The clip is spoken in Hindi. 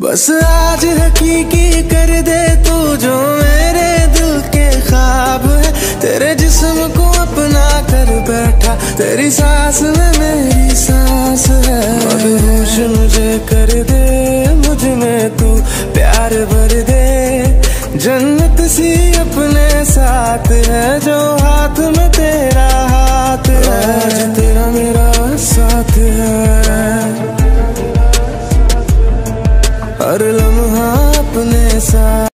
बस आज हकीकी कर दे तू जो मेरे दिल के ख्वाब है। तेरे जिस्म को अपना कर बैठा। तेरी सांस में मेरी सांस है। मदहोश मुझे कर दे, मुझमें तू प्यार भर दे। जन्नत सी अपने साथ है, जो हाथ में तेरा हाथ है। तेरा मेरा साथ है। हर लम्हा अपने साथ।